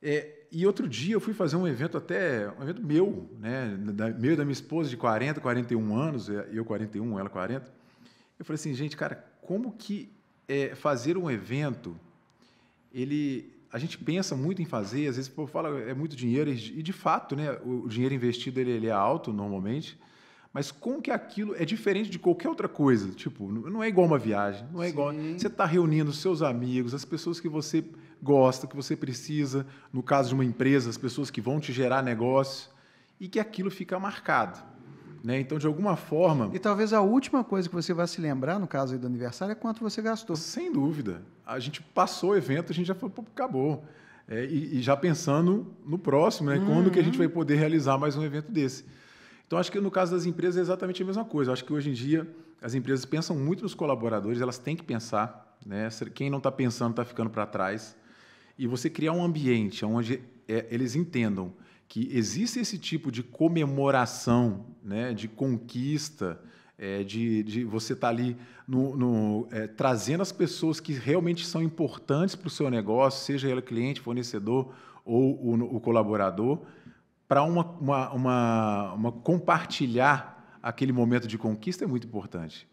É, e outro dia eu fui fazer um evento até, um evento meu, né, da, meu e da minha esposa de 40, 41 anos, é, eu 41, ela 40. Eu falei assim, gente, cara, como que é, fazer um evento ele a gente pensa muito em fazer, às vezes o fala é muito dinheiro e de fato, né, o dinheiro investido ele, ele é alto normalmente, mas como que aquilo é diferente de qualquer outra coisa? Tipo, não é igual uma viagem, não é Sim. igual. Você está reunindo seus amigos, as pessoas que você gosta, que você precisa, no caso de uma empresa, as pessoas que vão te gerar negócio, e que aquilo fica marcado. Né? Então, de alguma forma. E talvez a última coisa que você vai se lembrar, no caso do aniversário, é quanto você gastou. Sem dúvida. A gente passou o evento, a gente já falou, pô, acabou. É, e, e, já pensando no próximo, né? Uhum. quando que a gente vai poder realizar mais um evento desse. Então, acho que no caso das empresas é exatamente a mesma coisa. acho que hoje em dia as empresas pensam muito nos colaboradores, elas têm que pensar. Né? Quem não está pensando está ficando para trás. E você criar um ambiente onde é, eles entendam que existe esse tipo de comemoração, né, de conquista, é, de, de, você estar tá ali no, no, é, trazendo as pessoas que realmente são importantes para o seu negócio, seja ele cliente, fornecedor ou o, o colaborador, para uma, uma, uma, uma compartilhar aquele momento de conquista é muito importante.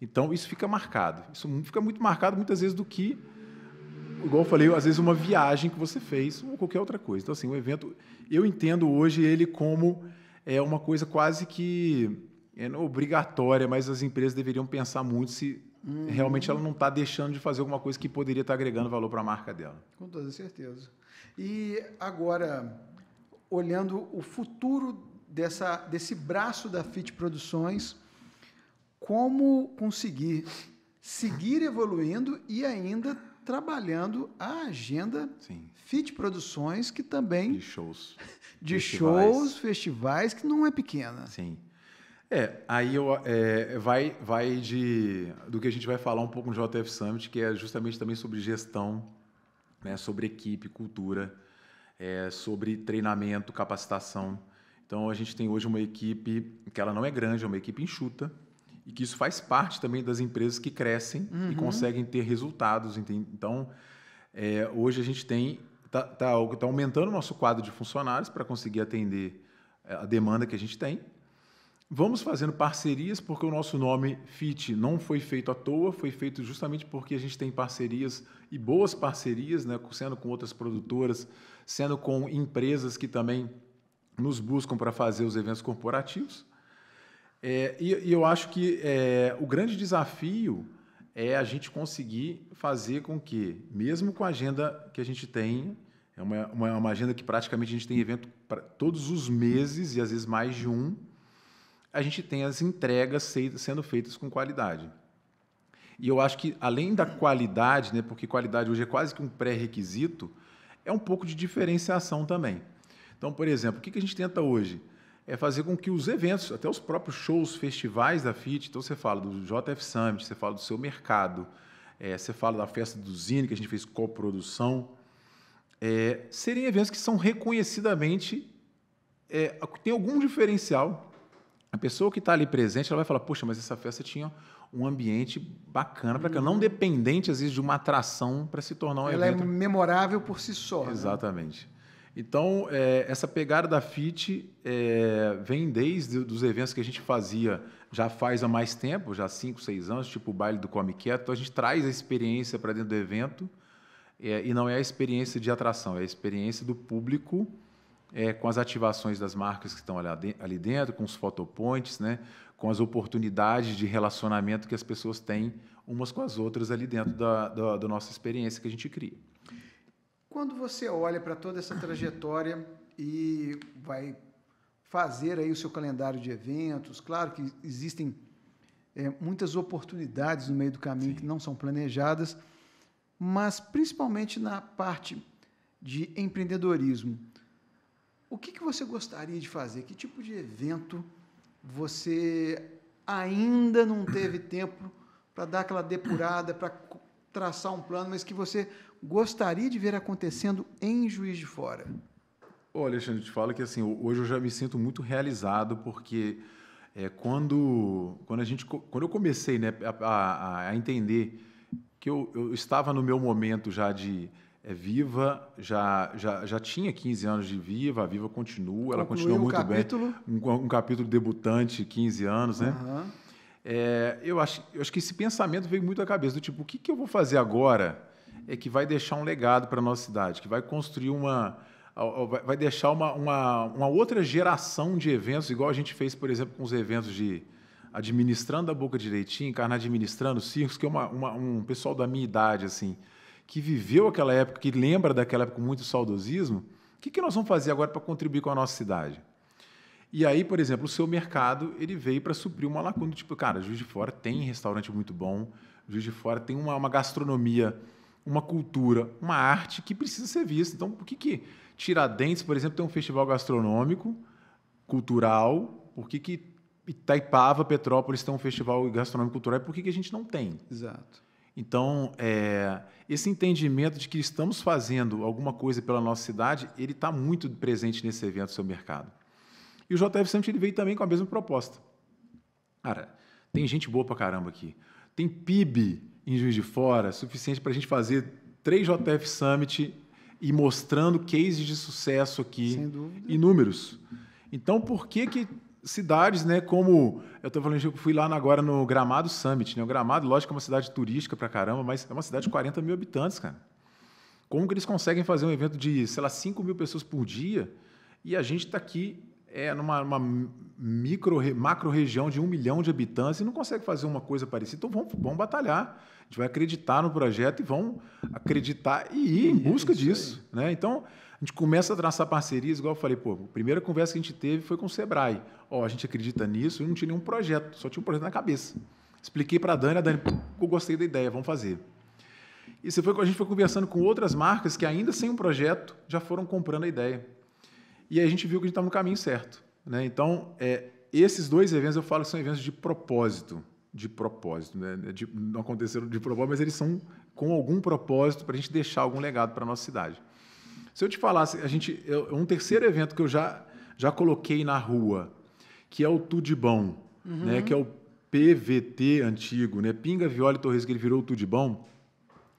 Então, isso fica marcado. Isso fica muito marcado muitas vezes do que, igual eu falei, às vezes uma viagem que você fez ou qualquer outra coisa. Então, assim, o evento, eu entendo hoje ele como é uma coisa quase que é obrigatória, mas as empresas deveriam pensar muito se uhum. realmente ela não está deixando de fazer alguma coisa que poderia estar tá agregando valor para a marca dela. Com toda certeza. E agora, olhando o futuro dessa, desse braço da FIT Produções, como conseguir seguir evoluindo e ainda trabalhando a agenda Sim. Fit Produções, que também. De shows. De festivais. shows, festivais, que não é pequena. Sim. É, aí eu, é, vai, vai de, do que a gente vai falar um pouco no JF Summit, que é justamente também sobre gestão, né, sobre equipe, cultura é, sobre treinamento, capacitação. Então a gente tem hoje uma equipe que ela não é grande, é uma equipe enxuta e que isso faz parte também das empresas que crescem uhum. e conseguem ter resultados. Então é, hoje a gente tem está tá, tá aumentando o nosso quadro de funcionários para conseguir atender é, a demanda que a gente tem. Vamos fazendo parcerias, porque o nosso nome FIT não foi feito à toa, foi feito justamente porque a gente tem parcerias e boas parcerias, né, sendo com outras produtoras, sendo com empresas que também nos buscam para fazer os eventos corporativos. É, e, e, eu acho que é, o grande desafio é a gente conseguir fazer com que, mesmo com a agenda que a gente tem, é uma, uma, uma agenda que praticamente a gente tem evento todos os meses e às vezes mais de um, a gente tem as entregas sendo feitas com qualidade. E eu acho que, além da qualidade, né, porque qualidade hoje é quase que um pré-requisito, é um pouco de diferenciação também. Então, por exemplo, o que a gente tenta hoje? É fazer com que os eventos, até os próprios shows, festivais da FIT, então você fala do JF Summit, você fala do seu mercado, é, você fala da festa do Zine, que a gente fez coprodução, é, serem eventos que são reconhecidamente, é, tem algum diferencial. A pessoa que está ali presente, ela vai falar, poxa, mas essa festa tinha um ambiente bacana para que não uhum. dependente às vezes de uma atração para se tornar um Ela evento. Ela é memorável por si só. Né? Exatamente. Né? Então é, essa pegada da FIT é, vem desde os eventos que a gente fazia já faz há mais tempo, já cinco, seis anos, tipo o baile do Come Quieto. Então a gente traz a experiência para dentro do evento é, e não é a experiência de atração, é a experiência do público é, com as ativações das marcas que estão ali dentro, com os photopoints, né? com as oportunidades de relacionamento que as pessoas têm umas com as outras ali dentro da, da, da nossa experiência que a gente cria. Quando você olha para toda essa trajetória e vai fazer aí o seu calendário de eventos, claro que existem é, muitas oportunidades no meio do caminho Sim. que não são planejadas, mas principalmente na parte de empreendedorismo. O que, que você gostaria de fazer? Que tipo de evento você ainda não teve tempo para dar aquela depurada, para traçar um plano, mas que você gostaria de ver acontecendo em Juiz de Fora? Olha, Alexandre, te falo que assim, hoje eu já me sinto muito realizado porque é, quando, quando, a gente, quando eu comecei né, a, a, a entender que eu, eu estava no meu momento já de é Viva, já, já, já tinha 15 anos de Viva, a Viva continua, ela continua muito capítulo. bem. Um, um, capítulo debutante, 15 anos, né? Uhum. É, eu, acho, eu acho que esse pensamento veio muito à cabeça, do tipo, o que, que eu vou fazer agora é que vai deixar um legado para a nossa cidade, que vai construir uma... vai deixar uma, uma, uma outra geração de eventos, igual a gente fez, por exemplo, com os eventos de Administrando a Boca Direitinho, Carna Administrando Circos, que é uma, uma, um pessoal da minha idade, assim que viveu aquela época, que lembra daquela época com muito saudosismo, o que, que nós vamos fazer agora para contribuir com a nossa cidade? E aí, por exemplo, o seu mercado ele veio para suprir uma lacuna, tipo, cara, Juiz de Fora tem restaurante muito bom, Juiz de Fora tem uma, uma gastronomia, uma cultura, uma arte que precisa ser vista. Então, por que, que Tiradentes, por exemplo, tem um festival gastronômico, cultural, por que, que Itaipava, Petrópolis tem um festival gastronômico cultural, por que, que a gente não tem? Exato. Então, é, esse entendimento de que estamos fazendo alguma coisa pela nossa cidade, ele está muito presente nesse evento, seu mercado. E o JF Summit ele veio também com a mesma proposta. Cara, tem gente boa para caramba aqui. Tem PIB em Juiz de Fora suficiente para a gente fazer três JF Summit e mostrando cases de sucesso aqui, Sem dúvida. inúmeros. Então, por que que cidades, né, como eu estou falando, eu fui lá agora no Gramado Summit, né? O Gramado, lógico, é uma cidade turística pra caramba, mas é uma cidade de 40 mil habitantes, cara. Como que eles conseguem fazer um evento de, sei lá, 5 mil pessoas por dia e a gente está aqui é, numa, numa micro, macro região de um milhão de habitantes e não consegue fazer uma coisa parecida? Então vamos, vamos batalhar. A gente vai acreditar no projeto e vão acreditar e ir em busca disso. Né? Então, a gente começa a traçar parcerias, igual eu falei, pô, a primeira conversa que a gente teve foi com o Sebrae. Ó, a gente acredita nisso e não tinha nenhum projeto, só tinha um projeto na cabeça. Expliquei para a Dani, a Dani, eu gostei da ideia, vamos fazer. E você foi, a gente foi conversando com outras marcas que ainda sem um projeto já foram comprando a ideia. E aí a gente viu que a gente estava no caminho certo. Né? Então, é, esses dois eventos eu falo que são eventos de propósito de propósito. Né? De, não aconteceram de propósito, mas eles são com algum propósito para a gente deixar algum legado para a nossa cidade. Se eu te falasse, a gente, eu, um terceiro evento que eu já, já coloquei na rua, que é o Tudibão, uhum. né? que é o PVT antigo, né? Pinga, Viola e Torres, que ele virou o Tudibão.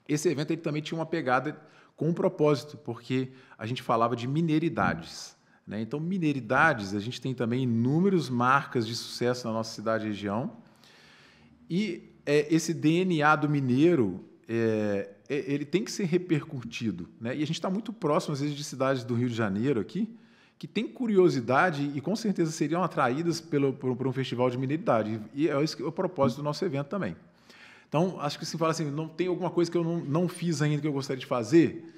Esse evento ele também tinha uma pegada com um propósito, porque a gente falava de mineridades. Né? Então, mineridades, a gente tem também inúmeras marcas de sucesso na nossa cidade e região, e é, esse DNA do mineiro, é, é, ele tem que ser repercutido. Né? E a gente está muito próximo, às vezes, de cidades do Rio de Janeiro aqui, que tem curiosidade e com certeza seriam atraídas pelo, por, por um festival de mineridade. E é esse é o propósito do nosso evento também. Então, acho que se fala assim, não tem alguma coisa que eu não, não fiz ainda que eu gostaria de fazer?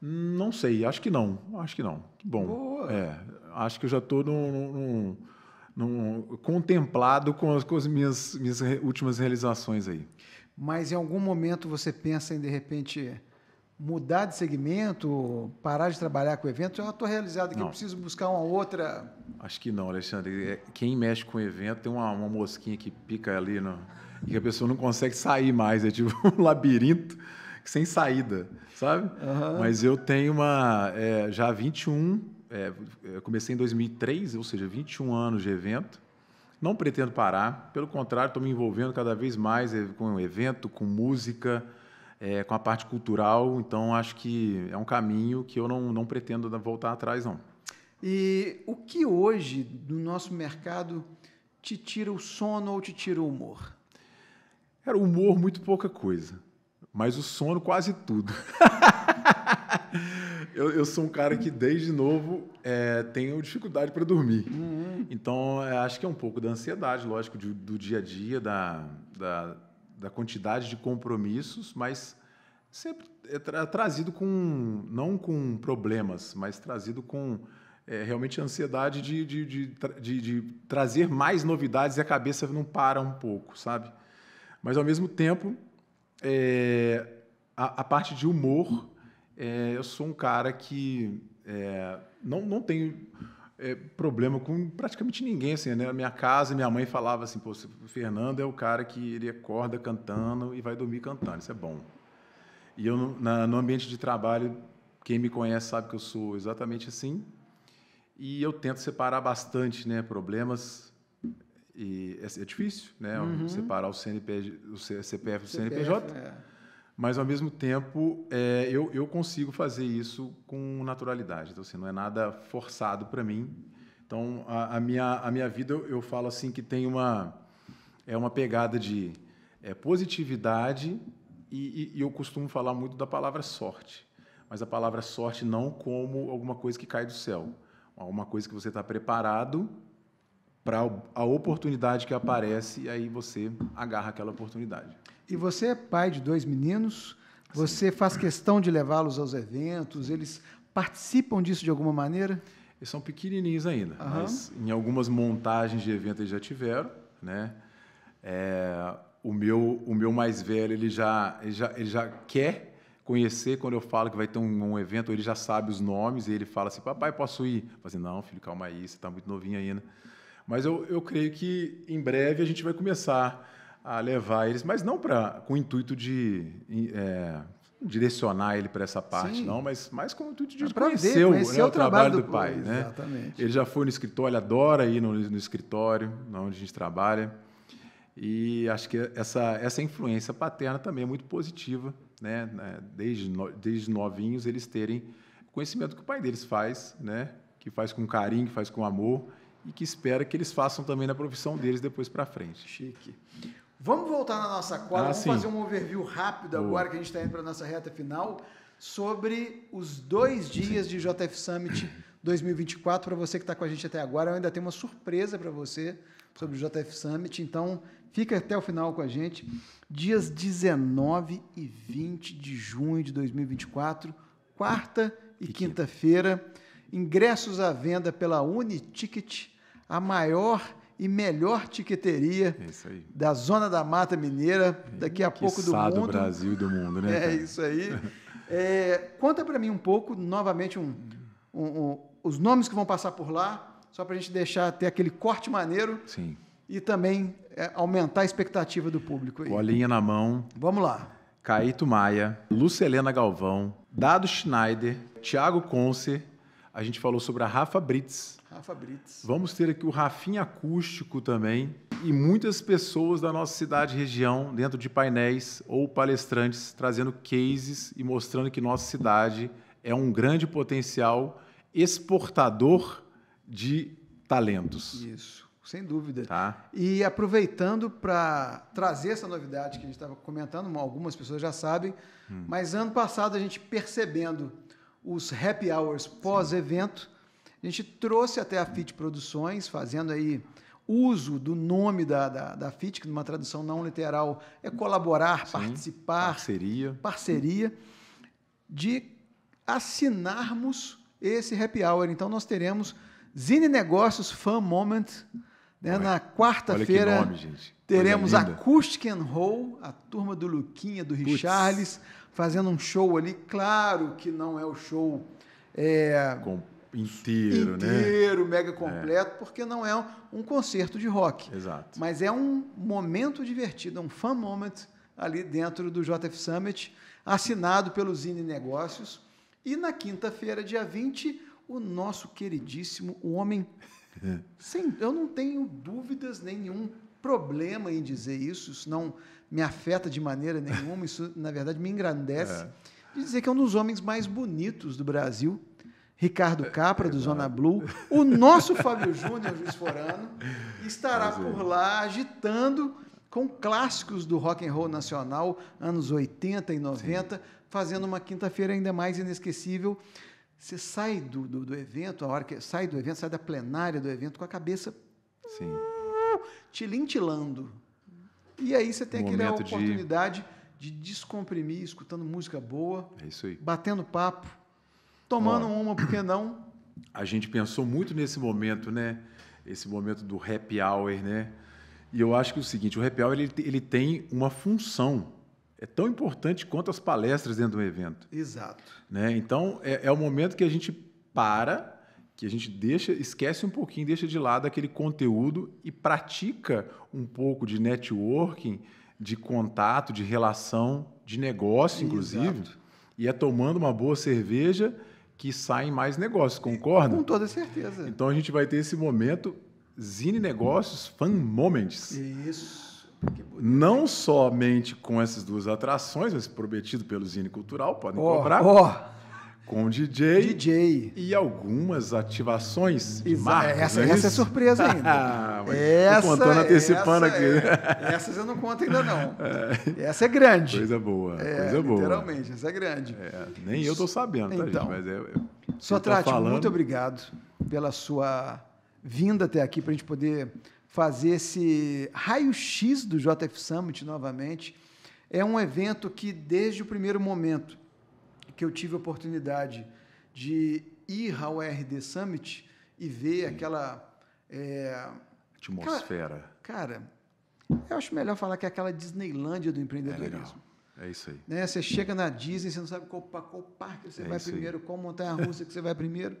Não sei, acho que não. Acho que não. Que bom. É, acho que eu já estou num, contemplado com as, com as minhas, minhas últimas realizações aí. Mas em algum momento você pensa em, de repente, mudar de segmento, parar de trabalhar com eventos? Eu estou realizado que eu preciso buscar uma outra. Acho que não, Alexandre. É, quem mexe com evento tem uma, uma mosquinha que pica ali no, e que a pessoa não consegue sair mais. É tipo um labirinto sem saída, sabe? Uhum. Mas eu tenho uma. É, já 21 é, eu comecei em 2003, ou seja, 21 anos de evento. Não pretendo parar, pelo contrário, estou me envolvendo cada vez mais com o evento, com música, é, com a parte cultural. Então, acho que é um caminho que eu não, não pretendo voltar atrás, não. E o que hoje, no nosso mercado, te tira o sono ou te tira o humor? Era o humor, muito pouca coisa. Mas o sono, quase tudo. eu, eu, sou um cara que, desde novo, é, tenho dificuldade para dormir. Uhum. Então, é, acho que é um pouco da ansiedade, lógico, de, do dia a dia, da, da, da, quantidade de compromissos, mas sempre é tra trazido com, não com problemas, mas trazido com é, realmente ansiedade de, de, de, de, trazer mais novidades e a cabeça não para um pouco, sabe? Mas, ao mesmo tempo, é, a, a parte de humor é, eu sou um cara que é, não, não tenho é, problema com praticamente ninguém. Assim, né? Na minha casa, minha mãe falava assim: Pô, o Fernando é o cara que ele acorda cantando e vai dormir cantando. Isso é bom. E eu, na, no ambiente de trabalho, quem me conhece sabe que eu sou exatamente assim. E eu tento separar bastante né, problemas. E é, é difícil, né? Uhum. Separar o, CNP, o CPF do CNPJ. É mas ao mesmo tempo é, eu, eu consigo fazer isso com naturalidade. Então, assim, não é nada forçado para mim. Então, a, a, minha, a minha vida, eu, eu, falo assim que tem uma, é uma pegada de é, positividade e, e, e eu costumo falar muito da palavra sorte. Mas a palavra sorte não como alguma coisa que cai do céu. Alguma coisa que você está preparado para a oportunidade que aparece e aí você agarra aquela oportunidade. E você é pai de dois meninos, você Sim. faz questão de levá-los aos eventos, eles participam disso de alguma maneira? Eles são pequenininhos ainda, uhum. mas em algumas montagens de evento eles já tiveram, né? É, o meu o meu mais velho ele já ele já, ele já quer conhecer quando eu falo que vai ter um, um, evento ele já sabe os nomes e ele fala assim papai posso ir eu falo assim, não filho calma aí você está muito novinho ainda mas eu, eu creio que em breve a gente vai começar a levar eles, mas não para com o intuito de é, direcionar ele para essa parte, Sim. não, mas mais com o intuito de conhecer, ver, conhecer né, o, o, trabalho, do, do pai. né? Exatamente. Ele já foi no escritório, ele adora ir no, no escritório, onde a gente trabalha. E acho que essa, essa influência paterna também é muito positiva né, né, desde, desde novinhos, eles terem conhecimento que o pai deles faz, né, que faz com carinho, que faz com amor e que espera que eles façam também na profissão deles depois para frente. Chique. Vamos voltar na nossa quadra, ah, vamos sim. fazer um overview rápido Boa. agora que a gente está indo para a nossa reta final sobre os dois dias de JF Summit 2024. Para você que está com a gente até agora, eu ainda tenho uma surpresa para você sobre o JF Summit, então fica até o final com a gente. Dias 19 e 20 de junho de 2024, quarta e quinta-feira. Ingressos à venda pela Uniticket, a maior e melhor tiqueteria é da Zona da Mata Mineira, daqui a pouco do mundo. do Brasil e do mundo, né? É cara? isso aí. É, conta para mim um pouco, novamente, um, um, um, os nomes que vão passar por lá, só para a gente deixar ter aquele corte maneiro. Sim. E também é, aumentar a expectativa do público. Bolinha na mão. Vamos lá. Caíto Maia, Lucelena Galvão, Dado Schneider, Thiago Conce, a gente falou sobre a Rafa Brits. Rafa Brits. Vamos ter aqui o Rafinha Acústico também. E muitas pessoas da nossa cidade e região, dentro de painéis ou palestrantes, trazendo cases e mostrando que nossa cidade é um grande potencial exportador de talentos. Isso, sem dúvida. Tá. E aproveitando para trazer essa novidade que a gente estava comentando, algumas pessoas já sabem, hum. mas ano passado a gente percebendo os happy hours pós-evento. A gente trouxe até a FIT Produções, fazendo aí uso do nome da, da, da FIT, que numa tradução não literal é colaborar, Sim, participar. Parceria. Parceria, de assinarmos esse happy hour. Então nós teremos Zine Negócios Fan Moment. Né? Na quarta-feira teremos Acoustic and Roll, a turma do Luquinha, do Richarles fazendo um show ali. Claro que não é o show é, Com, inteiro, inteiro, né? mega completo, é. porque não é um concerto de rock. Exato. Mas é um momento divertido, é um fun moment ali dentro do JF Summit, assinado pelo Zine Negócios. E na quinta-feira, dia 20, o nosso queridíssimo, o homem. Sem, eu não tenho dúvidas, nenhum problema em dizer isso, isso não me afeta de maneira nenhuma, isso na verdade me engrandece. É. De dizer que é um dos homens mais bonitos do Brasil, Ricardo Capra, do Zona Blue, o nosso Fábio Júnior, Luiz Forano, estará por lá agitando com clássicos do rock and roll nacional, anos 80 e 90, Sim. fazendo uma quinta-feira ainda mais inesquecível. Você sai do, do, do, evento, a hora que sai do evento, sai da plenária do evento com a cabeça Sim. tilintilando. E aí você tem um aquela oportunidade de... de... descomprimir, escutando música boa. É. Batendo papo, tomando Ó, uma, por que não? A gente pensou muito nesse momento, né? Esse momento do happy hour, né? E eu acho que é o seguinte, o happy hour ele, ele tem uma função. É tão importante quanto as palestras dentro do evento. Exato. Né? Então, é, é o momento que a gente para que a gente deixa, esquece um pouquinho, deixa de lado aquele conteúdo e pratica um pouco de networking, de contato, de relação, de negócio, inclusive. Exato. E é tomando uma boa cerveja que saem mais negócios, concorda? Com toda certeza. Então a gente vai ter esse momento Zine Negócios Fan Moments. Isso. Não somente com essas duas atrações, mas prometido pelo Zine Cultural, podem oh, comprar. Oh com DJ, DJ e algumas ativações de marcas, essa, é essa é surpresa ainda. ah, essa, contando, antecipando essa aqui. É, essas eu não conto ainda não. É. Essa é grande. Coisa boa, é, coisa boa. Literalmente, essa é grande. É, nem eu estou sabendo, tá, então, gente? Mas é, é Sotrate, falando... muito obrigado pela sua vinda até aqui para a gente poder fazer esse raio-x do JF Summit novamente. É um evento que, desde o primeiro momento, que eu tive a oportunidade de ir ao RD Summit e ver Sim. aquela. É, Atmosfera. Cara, eu acho melhor falar que é aquela Disneylândia do empreendedorismo. É, é isso aí. Né? Você chega na Disney, você não sabe qual, qual parque você é vai primeiro, aí. qual montanha-russa que você vai primeiro.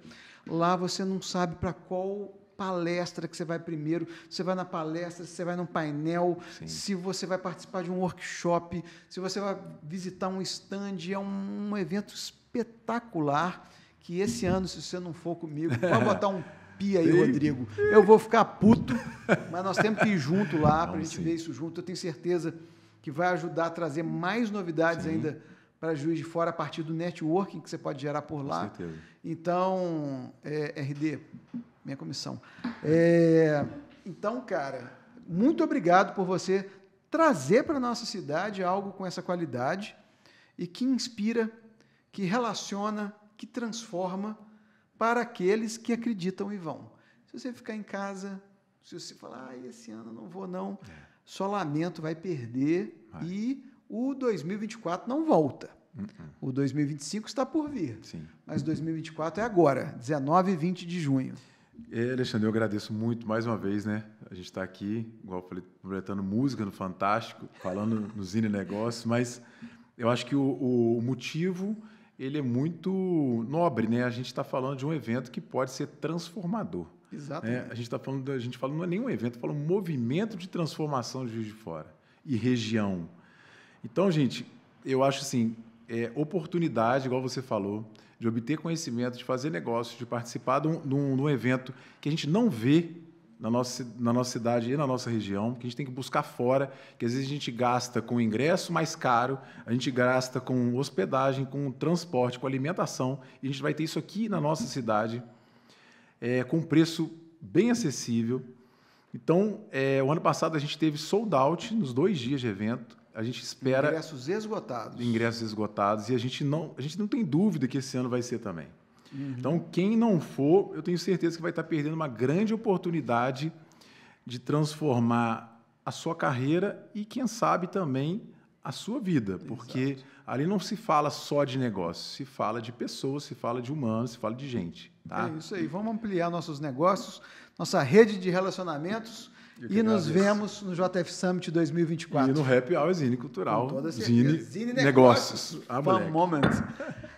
Lá você não sabe para qual palestra que você vai primeiro, você vai na palestra, se você vai num painel, Sim. se você vai participar de um workshop, se você vai visitar um stand, é um, um evento espetacular que esse ano, se você não for comigo, pode botar um pi aí, Rodrigo. Eu vou ficar puto, mas nós temos que ir junto lá para a gente sim. ver isso junto. Eu tenho certeza que vai ajudar a trazer mais novidades sim. ainda para Juiz de Fora a partir do networking que você pode gerar por lá. Com certeza. Então, é, RD, minha comissão. É, então, cara, muito obrigado por você trazer para a nossa cidade algo com essa qualidade e que inspira, que relaciona, que transforma para aqueles que acreditam e vão. Se você ficar em casa, se você falar, ah, esse ano não vou não, é. só lamento, vai perder vai. e o 2024 não volta. Uh -uh. O 2025 está por vir. Sim. Mas 2024 é agora, 19 e 20 de junho. É, Alexandre, eu agradeço muito mais uma vez, né? A gente está aqui, igual eu falei, projetando música no Fantástico, falando no Zine Negócios, mas eu acho que o, o motivo ele é muito nobre, né? A gente está falando de um evento que pode ser transformador. Exato. Né? A gente está falando, a gente fala não é nenhum evento, fala um movimento de transformação de Juiz de Fora e região. Então, gente, eu acho assim, é, oportunidade, igual você falou, de obter conhecimento, de fazer negócios, de participar de um, de, um, de um, evento que a gente não vê na nossa, na nossa cidade e na nossa região, que a gente tem que buscar fora, que às vezes a gente gasta com ingresso mais caro, a gente gasta com hospedagem, com transporte, com alimentação, e a gente vai ter isso aqui na nossa cidade, é, com preço bem acessível. Então, é, o ano passado a gente teve sold out nos dois dias de evento, a gente espera ingressos esgotados. Ingressos esgotados e a gente não, a gente não tem dúvida que esse ano vai ser também. Uhum. Então, quem não for, eu tenho certeza que vai estar perdendo uma grande oportunidade de transformar a sua carreira e quem sabe também a sua vida, porque Exato. ali não se fala só de negócio, se fala de pessoas, se fala de humanos, se fala de gente. Tá? É isso aí. Vamos ampliar nossos negócios, nossa rede de relacionamentos e nos vemos no JF Summit 2024. E no Happy Hour Zine Cultural. Com toda Zine, Zine Negócios. Negócios. Ah, Fun Moment.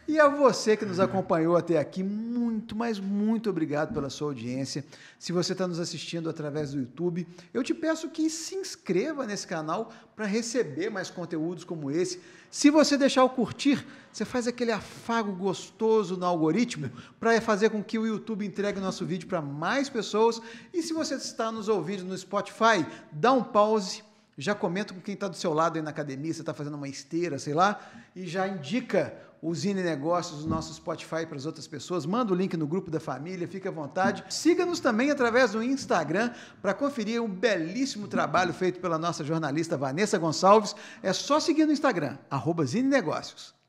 E a você que nos acompanhou até aqui, muito, mas muito obrigado pela sua audiência. Se você está nos assistindo através do YouTube, eu te peço que se inscreva nesse canal para receber mais conteúdos como esse. Se você deixar o curtir, você faz aquele afago gostoso no algoritmo para fazer com que o YouTube entregue o nosso vídeo para mais pessoas. E se você está nos ouvindo no Spotify, dá um pause já comenta com quem está do seu lado aí na academia, você está fazendo uma esteira, sei lá, e já indica o Zine Negócios, o nosso Spotify para as outras pessoas. Manda o link no grupo da família, fique à vontade. Siga-nos também através do Instagram para conferir um belíssimo trabalho feito pela nossa jornalista Vanessa Gonçalves. É só seguir no Instagram, arroba Zine Negócios.